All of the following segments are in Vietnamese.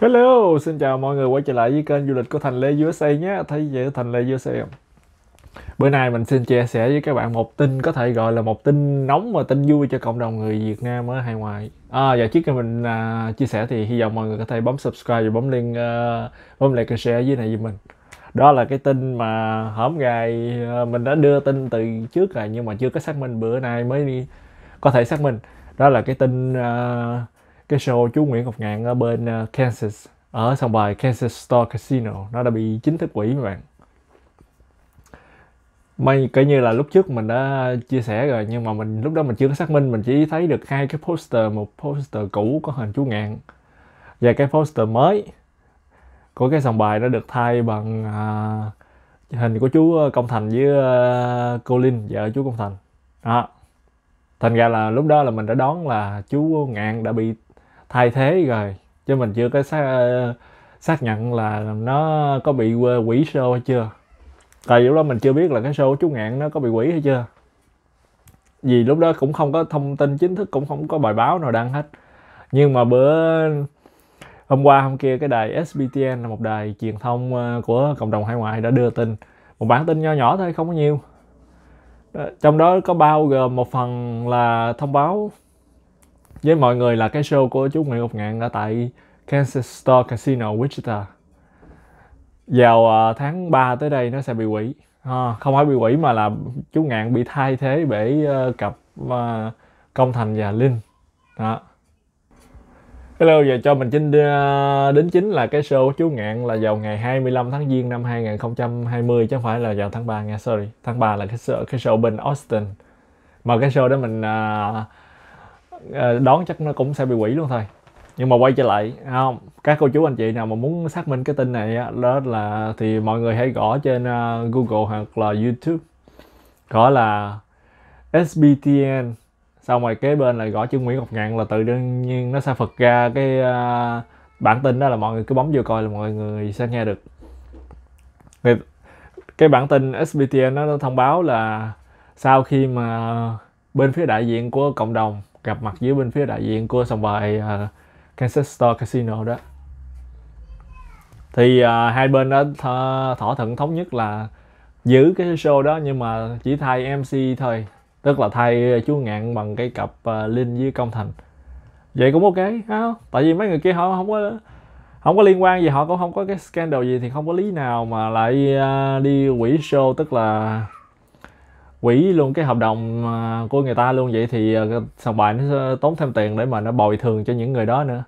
Hello, xin chào mọi người quay trở lại với kênh du lịch của Thành Lê USA nhé. Thấy vậy Thành Lê USA không? Bữa nay mình xin chia sẻ với các bạn một tin có thể gọi là một tin nóng và tin vui cho cộng đồng người Việt Nam ở hải ngoại. À, và trước khi mình à, chia sẻ thì hy vọng mọi người có thể bấm subscribe và bấm link, uh, bấm like và share dưới này với mình. Đó là cái tin mà hổm ngày uh, mình đã đưa tin từ trước rồi nhưng mà chưa có xác minh bữa nay mới đi có thể xác minh. Đó là cái tin uh, cái show chú Nguyễn Ngọc Ngạn ở bên ờ, Kansas ở sòng bài Kansas Star Casino. Nó đã bị chính thức hủy các bạn. May coi như là lúc trước mình đã chia sẻ rồi nhưng mà mình lúc đó mình chưa có xác minh mình chỉ thấy được hai cái poster một poster cũ có hình chú ngạn và cái poster mới của cái sòng bài đã được thay bằng à, hình của chú ờ, công thành với ờ, à, cô linh vợ chú công thành. Đó. Thành ra là lúc đó là mình đã đoán là chú ngạn đã bị thay thế rồi chứ mình chưa có xác, ờ, xác nhận là nó có bị ờ, quỷ show hay chưa. Tại lúc đó mình chưa biết là cái show chú ngạn nó có bị quỷ hay chưa. Vì lúc đó cũng không có thông tin chính thức cũng không có bài báo nào đăng hết. Nhưng mà bữa hôm qua hôm kia cái đài SBTN là một đài truyền thông ờ, của cộng đồng hải ngoại đã đưa tin. Một bản tin nho nhỏ thôi không có nhiều. Trong đó có bao gồm một phần là thông báo với mọi người là cái show của chú Nguyễn Ngọc Ngạn ở tại Kansas Star Casino Wichita vào uh, tháng 3 tới đây nó sẽ bị quỷ à, không phải bị quỷ mà là chú Ngạn bị thay thế bởi uh, ờ, cặp uh, Công Thành và Linh đó Hello, giờ cho mình chính ờ, đến chính là cái show của chú Ngạn là vào ngày 25 tháng Giêng năm 2020 chứ không phải là vào tháng 3 nha, sorry. Tháng 3 là cái show, cái show bên Austin. Mà cái show đó mình uh, Ờ, đón chắc nó cũng sẽ bị quỷ luôn thôi. Nhưng mà quay trở lại không các cô chú anh chị nào mà muốn xác minh cái tin này đó là thì mọi người hãy gõ trên ờ, Google hoặc là YouTube. Gõ là SBTN xong rồi kế bên lại gõ chữ Nguyễn Ngọc Ngạn là tự nhiên nó sẽ phật ra cái uh, bản tin đó là mọi người cứ bấm vô coi là mọi người sẽ nghe được. Cái bản tin SBTN nó thông báo là sau khi mà bên phía đại diện của cộng đồng gặp mặt với bên phía đại diện của sòng bài uh, Kansas Star Casino đó. Thì uh, hai bên đã th- thỏa thuận thống nhất là giữ cái show đó nhưng mà chỉ thay MC thôi tức là thay chú ngạn bằng cái cặp uh, linh với công thành. Vậy cũng ok không? Tại vì mấy người kia họ không có không có liên quan gì họ cũng không có cái scandal gì thì không có lý nào mà lại uh, đi quỷ show tức là quỷ luôn cái hợp đồng à, của người ta luôn. Vậy thì à, sòng bài nó tốn thêm tiền để mà nó bồi thường cho những người đó nữa.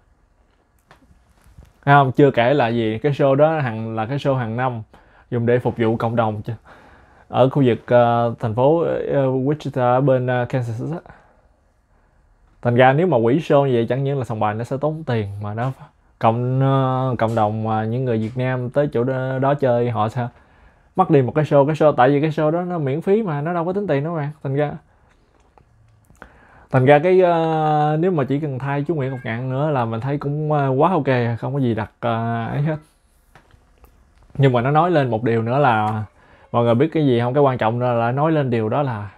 Thấy không? Chưa kể là gì cái show đó hàng là cái show hàng năm dùng để phục vụ cộng đồng chứ. Ở khu vực uh, thành phố uh, Wichita bên uh, Kansas đó. thành ra nếu mà quỷ show như vậy chẳng những là sòng bài nó sẽ tốn tiền mà nó cộng uh, cộng đồng uh, những người Việt Nam tới chỗ đó, đó chơi họ sao? Mất đi một cái show cái show tại vì cái show đó nó miễn phí mà nó đâu có tính tiền đâu mà thành ra. Thành ra cái uh, nếu mà chỉ cần thay chú Nguyễn Ngọc Ngạn nữa là mình thấy cũng uh, quá ok không có gì đặt uh, ấy hết. Nhưng mà nó nói lên một điều nữa là mọi người biết cái gì không? Cái quan trọng là nói lên điều đó là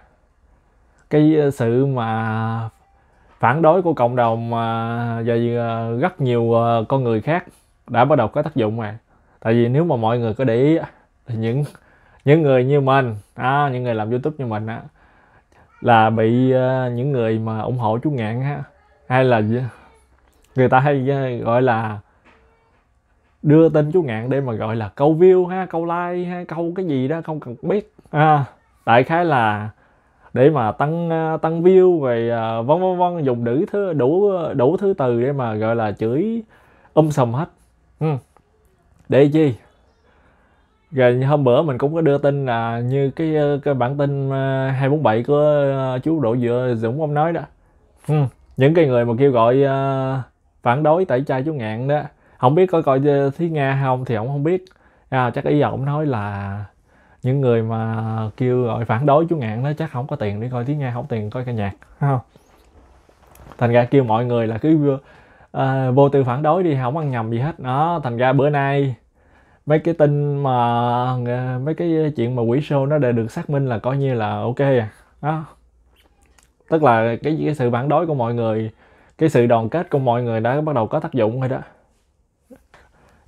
cái sự mà phản đối của cộng đồng và rất nhiều con người khác đã bắt đầu có tác dụng mà. Tại vì nếu mà mọi người có để ý thì những những người như mình à, những người làm youtube như mình á là bị uh, những người mà ủng hộ chú ngạn á hay là người ta hay ờ, gọi là đưa tin chú ngạn để mà gọi là câu view ha câu like ha câu cái gì đó không cần biết à, đại khái là để mà tăng ờ, tăng view rồi vân vân vân dùng đủ thứ đủ đủ thứ từ để mà gọi là chửi um sùm hết. Ừ. để chi? Rồi hôm bữa mình cũng có đưa tin là như cái cái bản tin 247 của ờ, chú Đỗ Dựa Dũng ông nói đó. Ừ. những cái người mà kêu gọi phản đối tẩy chay chú ngạn đó không biết có coi thí nga không thì ông không biết. À, chắc ý ông nói là những người mà kêu gọi phản đối chú ngạn đó chắc không có tiền để coi thí nga không tiền coi ca nhạc. Không thành ra kêu mọi người là cứ uh, vô tư phản đối đi không ăn nhầm gì hết. Đó thành ra bữa nay mấy cái tin mà mấy cái chuyện mà quỷ show nó đã được xác minh là coi như là ok à. Đó. Tức là cái cái sự phản đối của mọi người cái sự đoàn kết của mọi người đã bắt đầu có tác dụng rồi đó.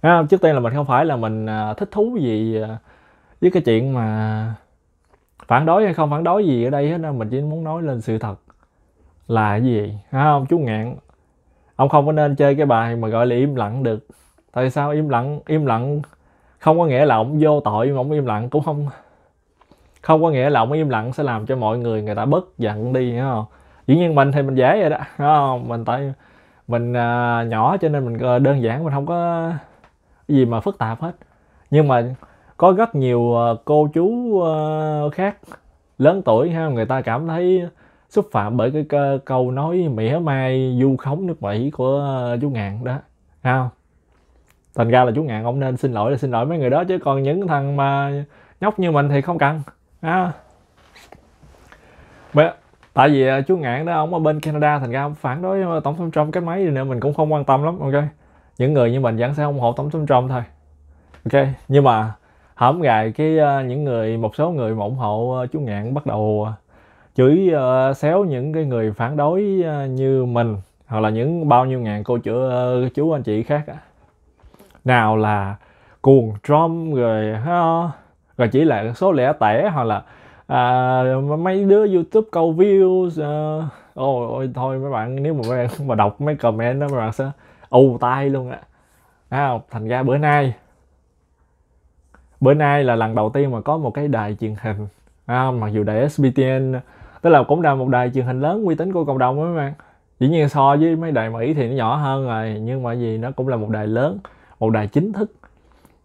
À, trước tiên là mình không phải là mình à, thích thú gì à, với cái chuyện mà phản đối hay không phản đối gì ở đây hết á. Mình chỉ muốn nói lên sự thật là cái gì. À, không? Chú ngạn ông không có nên chơi cái bài mà gọi là im lặng được. Tại sao im lặng im lặng không có nghĩa là ông vô tội mà ông im lặng cũng không không có nghĩa là ông im lặng sẽ làm cho mọi người người ta bớt giận đi hiểu không? Dĩ nhiên mình thì mình dễ vậy đó hiểu không? Mình tại mình à, nhỏ cho nên mình ờ, đơn giản mình không có gì mà phức tạp hết. Nhưng mà có rất nhiều ờ, cô chú ờ, khác lớn tuổi ha người ta cảm thấy xúc phạm bởi cái câu nói mỉa mai du khống nước mỹ của chú ngạn đó ha thành ra là chú ngạn ông nên xin lỗi là xin lỗi mấy người đó chứ còn những thằng mà nhóc như mình thì không cần ha. Tại vì à, chú ngạn đó ông ở bên canada thành ra ông phản đối ờ, tổng thống trump cái máy gì nữa mình cũng không quan tâm lắm ok? Những người như mình vẫn sẽ ủng hộ tổng thống trump thôi ok? Nhưng mà hổm gài cái uh, những người một số người mà ủng hộ uh, chú ngạn bắt đầu uh, chửi uh, xéo những cái người phản đối uh, như mình hoặc là những bao nhiêu ngàn cô chữa uh, chú anh chị khác nào là cuồng Trump rồi ha, rồi chỉ là số lẻ tẻ hoặc là à, mấy đứa youtube câu views uh, ôi, ôi thôi mấy bạn nếu mà mấy bạn mà đọc mấy comment đó mấy bạn sẽ ù tay luôn á. À, thành ra bữa nay bữa nay là lần đầu tiên mà có một cái đài truyền hình. À, mặc dù đài SBTN tức là cũng là một đài truyền hình lớn uy tín của cộng đồng đó các bạn. Dĩ nhiên so với mấy đài Mỹ thì nó nhỏ hơn rồi nhưng mà gì nó cũng là một đài lớn một đài chính thức.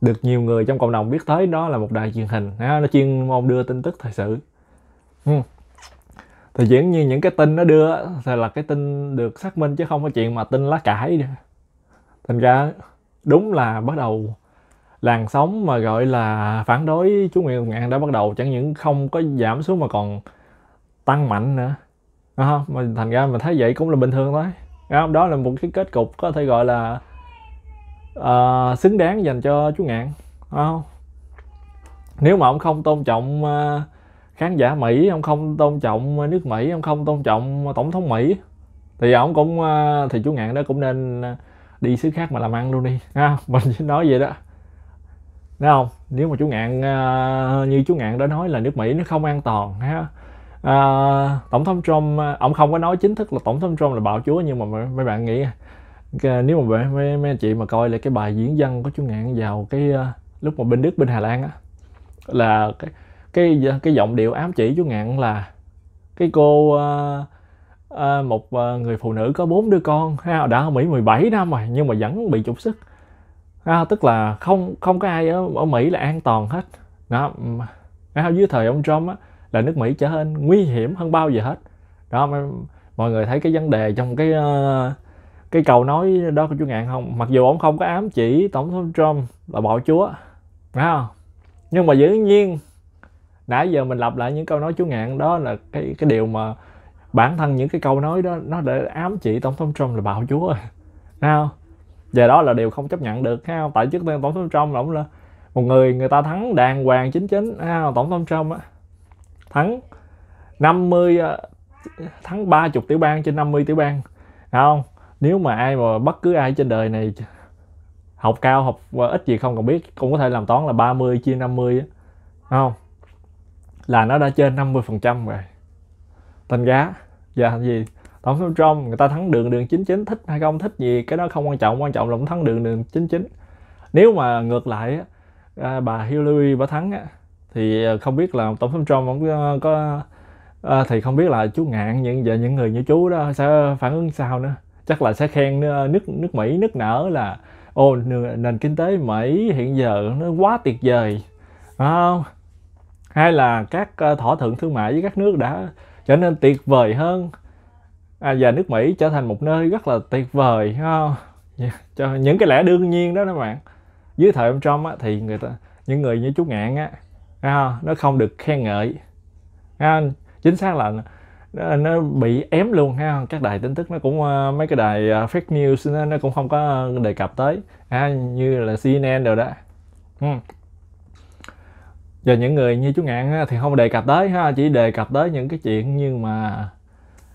Được nhiều người trong cộng đồng biết tới đó là một đài truyền hình. Nó chuyên môn đưa tin tức thời sự. Ừ. thì chỉ như những cái tin nó đưa thì là cái tin được xác minh chứ không có chuyện mà tin lá cải thành ra đúng là bắt đầu làn sóng mà gọi là phản đối chú Nguyễn Ngạn đã bắt đầu chẳng những không có giảm xuống mà còn tăng mạnh nữa. Đó, mà thành ra mình thấy vậy cũng là bình thường thôi. Đó là một cái kết cục có thể gọi là uh, xứng đáng dành cho chú Ngạn không nếu mà ông không tôn trọng uh, khán giả Mỹ ông không tôn trọng nước Mỹ ông không tôn trọng tổng thống Mỹ thì ông cũng uh, thì chú Ngạn đó cũng nên đi xứ khác mà làm ăn luôn đi ha mình chỉ nói vậy đó Đúng không? Nếu mà chú Ngạn uh, như chú Ngạn đã nói là nước Mỹ nó không an toàn ha. Uh, tổng thống Trump ông không có nói chính thức là tổng thống Trump là bạo chúa nhưng mà mấy bạn nghĩ à, nếu mà mấy, mấy anh chị mà coi lại cái bài diễn văn của chú Ngạn vào cái uh, lúc mà bên Đức bên Hà Lan á là cái cái cái giọng điệu ám chỉ chú Ngạn là cái cô uh, uh, một uh, người phụ nữ có bốn đứa con. Ha đã ở Mỹ 17 năm rồi nhưng mà vẫn bị trục xuất. Ha, tức là không không có ai ở, ở Mỹ là an toàn hết. Đó ha, dưới thời ông Trump á, là nước Mỹ trở nên nguy hiểm hơn bao giờ hết. Đó mọi người thấy cái vấn đề trong cái uh, cái câu nói đó của chú ngạn không? Mặc dù ông không có ám chỉ tổng thống Trump là bạo chúa, phải không? Nhưng mà dĩ nhiên, nãy giờ mình lặp lại những câu nói chú ngạn, đó là cái cái điều mà bản thân những cái câu nói đó, nó để ám chỉ tổng thống Trump là bạo chúa rồi, phải không? Và đó là điều không chấp nhận được ha tại trước tiên tổng thống Trump là ông là một người người ta thắng đàng hoàng chính chính ha tổng thống Trump á, thắng 50 ờ, thắng 30 tiểu bang trên 50 tiểu bang không? Nếu mà ai mà bất cứ ai trên đời này học cao học ít gì không cần biết cũng có thể làm toán là 30 chia 50 á. Không? Là nó đã trên 50 phần trăm rồi. Tình giá và gì? Tổng thống Trump người ta thắng đường đường chính chính thích hay không thích gì cái đó không quan trọng quan trọng là cũng thắng đường đường chính chính. Nếu mà ngược lại á, à, bà Hillary bà thắng á, thì à, không biết là tổng thống Trump vẫn có, có à, thì không biết là chú ngạn những và những người như chú đó sẽ phản ứng sao nữa chắc là sẽ khen ờ, nước nước Mỹ nước nở là ô nền kinh tế Mỹ hiện giờ nó quá tuyệt vời. Không? Hay là các ờ, thỏa thuận thương mại với các nước đã trở nên tuyệt vời hơn. À, và nước Mỹ trở thành một nơi rất là tuyệt vời không? cho những cái lẽ đương nhiên đó các bạn. Dưới thời ông Trump á, thì người ta những người như chú ngạn á nó không được khen ngợi. Chính xác là nó, nó bị ém luôn ha. Các đài tin tức nó cũng uh, mấy cái đài uh, fake news nó, nó cũng không có đề cập tới. Ha, như là CNN rồi đó. Ừ. và những người như chú ngạn thì không đề cập tới ha chỉ đề cập tới những cái chuyện như mà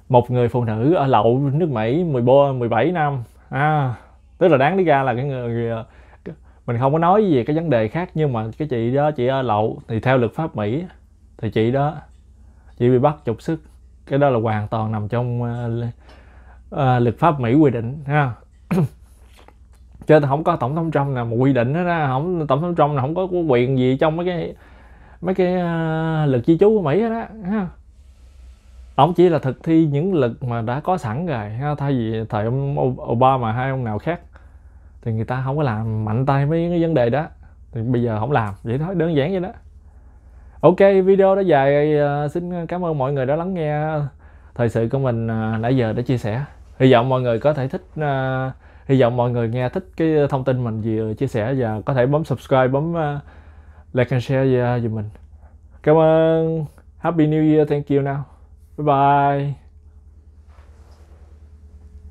một người phụ nữ ở lậu nước Mỹ 14 17 năm. À, tức là đáng lý ra là cái người ờ, mình không có nói về cái vấn đề khác nhưng mà cái chị đó chị ở lậu thì theo luật pháp Mỹ thì chị đó chị bị bắt trục xuất cái đó là hoàn toàn nằm trong uh, uh, luật pháp Mỹ quy định ha chứ không có tổng thống Trump nào mà quy định đó không tổng thống Trump nào không có quyền gì trong mấy cái mấy cái uh, luật di trú của Mỹ đó ha ông chỉ là thực thi những luật mà đã có sẵn rồi ha thay vì thời ông Obama hay ông nào khác thì người ta không có làm mạnh tay mấy cái vấn đề đó. Thì bây giờ không làm vậy thôi đơn giản vậy đó ok video đã dài ờ, xin cảm ơn mọi người đã lắng nghe thời sự của mình ờ, nãy giờ đã chia sẻ. Hy vọng mọi người có thể thích uh, hy vọng mọi người nghe thích cái thông tin mình vừa chia sẻ và có thể bấm subscribe bấm uh, like and share giùm mình. Cảm ơn. Happy new year thank you now. Bye bye.